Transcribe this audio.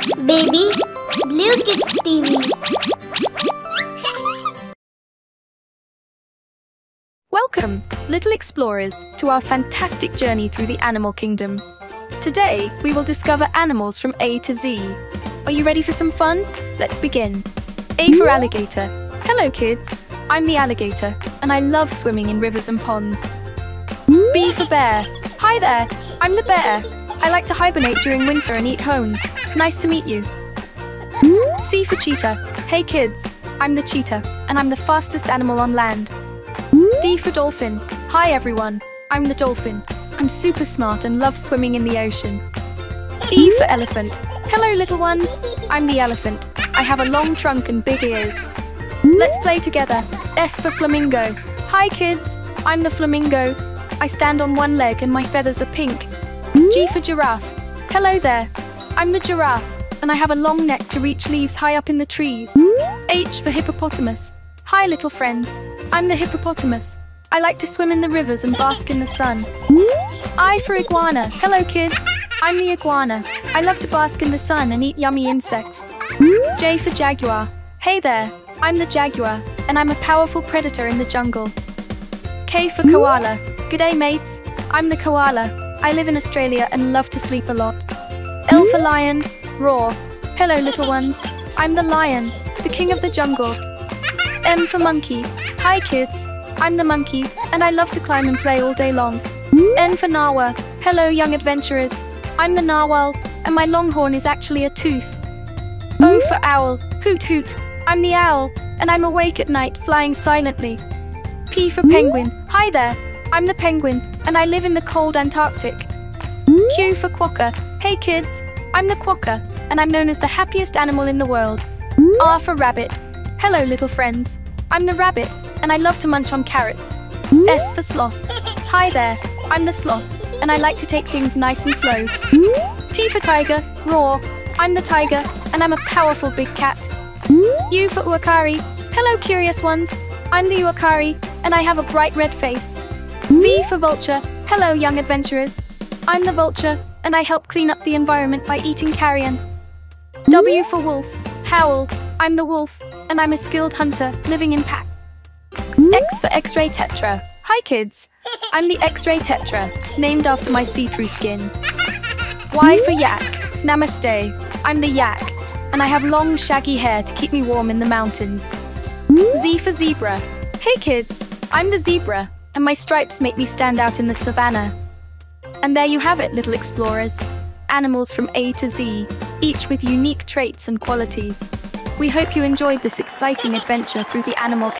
Baby Blue Kids TV. Welcome, little explorers, to our fantastic journey through the animal kingdom. Today, we will discover animals from A to Z. Are you ready for some fun? Let's begin. A for alligator. Hello, kids. I'm the alligator, and I love swimming in rivers and ponds. B for bear. Hi there, I'm the bear. I like to hibernate during winter and eat hone. Nice to meet you. C for cheetah. Hey kids, I'm the cheetah, and I'm the fastest animal on land. D for dolphin. Hi everyone, I'm the dolphin. I'm super smart and love swimming in the ocean. E for elephant. Hello little ones, I'm the elephant. I have a long trunk and big ears. Let's play together. F for flamingo. Hi kids, I'm the flamingo. I stand on one leg and my feathers are pink. G for giraffe. Hello there, I'm the giraffe and I have a long neck to reach leaves high up in the trees. H for hippopotamus. Hi little friends, I'm the hippopotamus. I like to swim in the rivers and bask in the sun. I for iguana. Hello kids, I'm the iguana. I love to bask in the sun and eat yummy insects. J for jaguar. Hey there, I'm the jaguar, and I'm a powerful predator in the jungle. K for koala. G'day mates, I'm the koala. I live in Australia and love to sleep a lot. L for lion. Roar. Hello little ones, I'm the lion, the king of the jungle. M for monkey. Hi kids, I'm the monkey, and I love to climb and play all day long. N for narwhal. Hello young adventurers, I'm the narwhal, and my long horn is actually a tooth. O for owl. Hoot hoot, I'm the owl, and I'm awake at night flying silently. P for penguin. Hi there, I'm the penguin, and I live in the cold Antarctic. Q for quokka. Hey kids, I'm the quokka, and I'm known as the happiest animal in the world. R for rabbit. Hello, little friends. I'm the rabbit, and I love to munch on carrots. S for sloth. Hi there, I'm the sloth, and I like to take things nice and slow. T for tiger. Roar. I'm the tiger, and I'm a powerful big cat. U for uakari. Hello, curious ones. I'm the uakari, and I have a bright red face. V for vulture. Hello, young adventurers. I'm the vulture, and I help clean up the environment by eating carrion. W for wolf. Howl. I'm the wolf, and I'm a skilled hunter living in packs. X for X-ray tetra. Hi kids. I'm the X-ray tetra, named after my see-through skin. Y for yak. Namaste. I'm the yak, and I have long shaggy hair to keep me warm in the mountains. Z for zebra. Hey kids, I'm the zebra, and my stripes make me stand out in the savannah. And there you have it, little explorers. Animals from A to Z, each with unique traits and qualities. We hope you enjoyed this exciting adventure through the animal